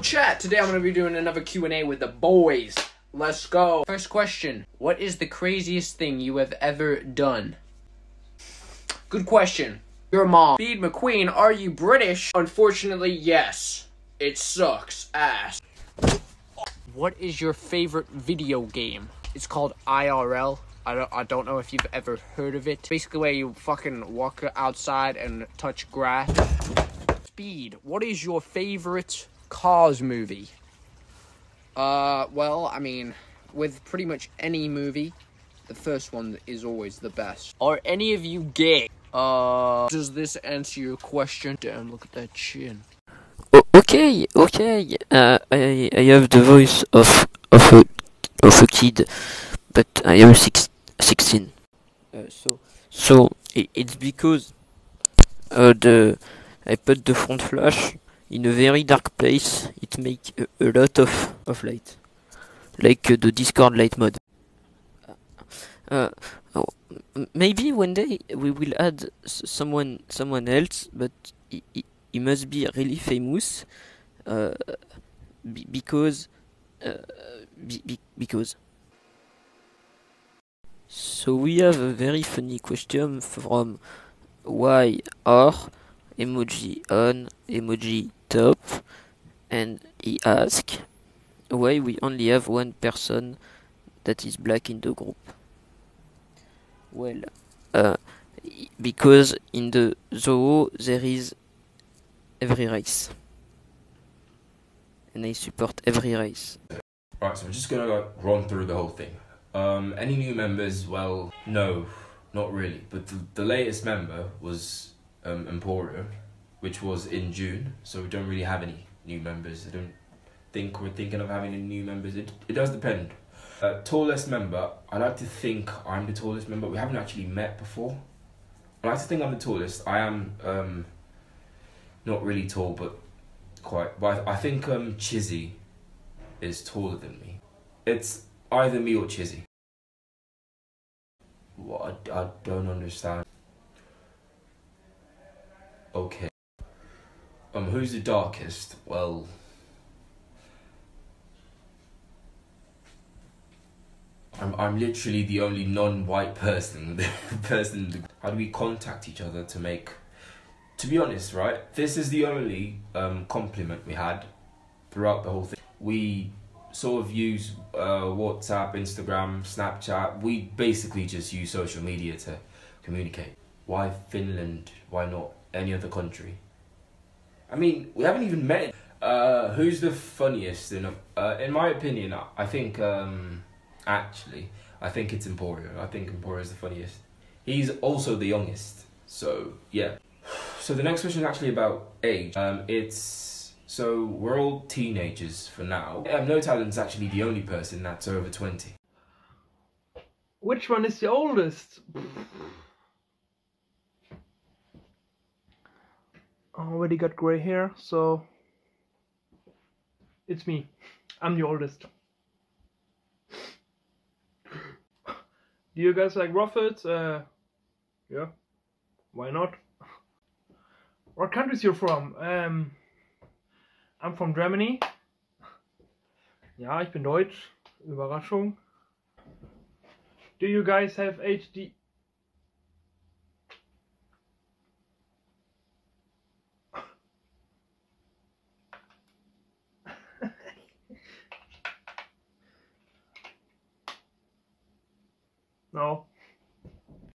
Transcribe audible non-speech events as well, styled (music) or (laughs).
Chat. Today I'm to be doing another Q&A with the boys. Let's go. First question. What is the craziest thing you have ever done? Good question. Your mom. Speed McQueen, are you British? Unfortunately, yes. It sucks ass. What is your favorite video game? It's called IRL. I don't, I don't know if you've ever heard of it. Basically where you fucking walk outside and touch grass. Speed, what is your favorite Cars movie? Uh, well, I mean, with pretty much any movie, the first one is always the best. Are any of you gay? Uh, does this answer your question? Damn, look at that chin. Oh, okay, okay. Uh, I I have the voice of of a of a kid, but I am six, 16. Uh, so so i it's because uh, the I put the front flash in a very dark place. It make a, a lot of of light, like uh, the Discord light mode. Uh, oh, maybe one day we will add someone someone else, but he, he, must be really famous uh, be- because uh, be- be- because so we have a very funny question from why are emoji on emoji top and he ask why we only have one person that is black in the group well uh, because in the zoo there is every race and I support every race Right, so I'm just gonna run through the whole thing. Um, any new members? Well, no, not really. But the, the latest member was um, Emporio, which was in June. So we don't really have any new members. I don't think we're thinking of having any new members. It it does depend. Uh, tallest member. I like to think I'm the tallest member. We haven't actually met before. I like to think I'm the tallest. I am um, not really tall, but quite. But I, I think um, Chizzy is taller than me. It's either me or Chizzy. What? I, I don't understand. Okay. Um, who's the darkest? Well. I'm, I'm literally the only non-white person. (laughs) The person. How do we contact each other to make? To be honest, right? This is the only um, compliment we had throughout the whole thing. We sort of use uh, WhatsApp, Instagram, Snapchat. We basically just use social media to communicate. Why Finland? Why not any other country? I mean, we haven't even met. Uh, who's the funniest? In uh, in my opinion, I- I think um, actually, I think it's Emporio. I think Emporio is the funniest. He's also the youngest. So yeah. So the next question is actually about age. Um, it's so we're all teenagers for now. Um, no Talent's actually the only person that's over twenty. Which one is the oldest? Already got gray hair, so it's me. I'm the oldest. Do you guys like Ruffles? Uh, yeah. Why not? What countries you're from? Um, I'm from Germany. Ja, ich bin Deutsch. Überraschung. Do you guys have HD? No.